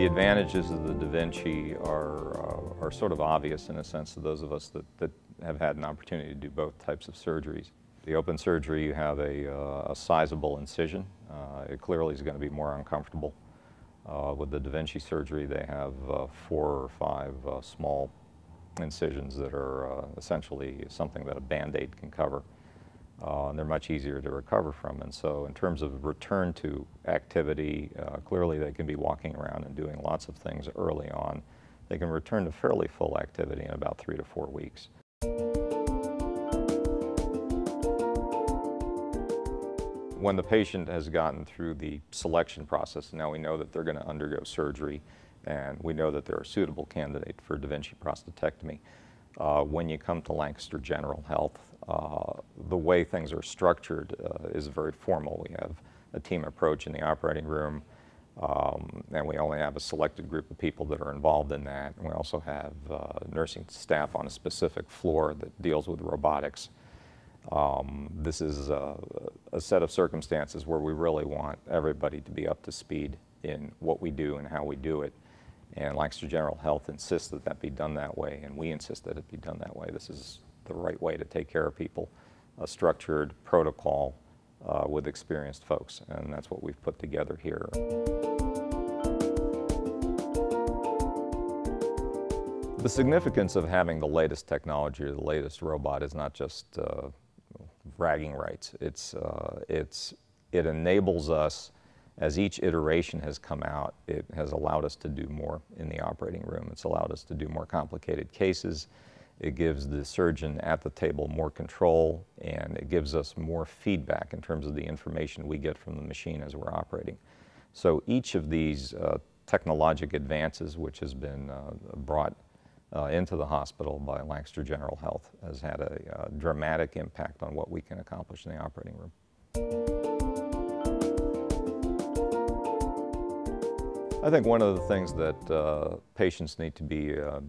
The advantages of the Da Vinci are, uh, are sort of obvious in a sense to those of us that, that have had an opportunity to do both types of surgeries. The open surgery, you have a, uh, a sizable incision. Uh, it clearly is going to be more uncomfortable. Uh, with the Da Vinci surgery, they have uh, four or five small incisions that are essentially something that a Band-Aid can cover. Uh, and they're much easier to recover from. And so in terms of return to activity, uh, clearly they can be walking around and doing lots of things early on. They can return to fairly full activity in about three to four weeks. When the patient has gotten through the selection process, now we know that they're going to undergo surgery and we know that they're a suitable candidate for Da Vinci prostatectomy. Uh, when you come to Lancaster General Health, uh, the way things are structured uh, is very formal. We have a team approach in the operating room, um, and we only have a selected group of people that are involved in that. And we also have uh, nursing staff on a specific floor that deals with robotics. Um, this is a, a, set of circumstances where we really want everybody to be up to speed in what we do and how we do it. And Lancaster General Health insists that that be done that way, and we insist that it be done that way. This is the right way to take care of people, a structured protocol uh, with experienced folks, and that's what we've put together here. The significance of having the latest technology or the latest robot is not just uh, bragging rights. It's, uh, it's, it enables us as each iteration has come out, it has allowed us to do more in the operating room. It's allowed us to do more complicated cases. It gives the surgeon at the table more control and it gives us more feedback in terms of the information we get from the machine as we're operating. So each of these uh, technologic advances which has been uh, brought uh, into the hospital by Lancaster General Health has had a, uh, dramatic impact on what we can accomplish in the operating room. I think one of the things that uh, patients need to be uh,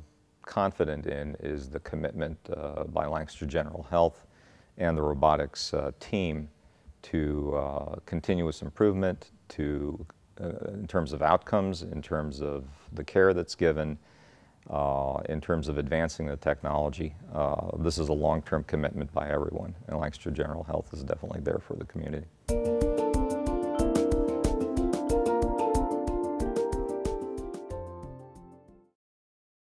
confident in is the commitment uh, by Lancaster General Health and the robotics uh, team to uh, continuous improvement, to, uh, in terms of outcomes, in terms of the care that's given, in terms of advancing the technology. this is a long-term commitment by everyone, and Lancaster General Health is definitely there for the community.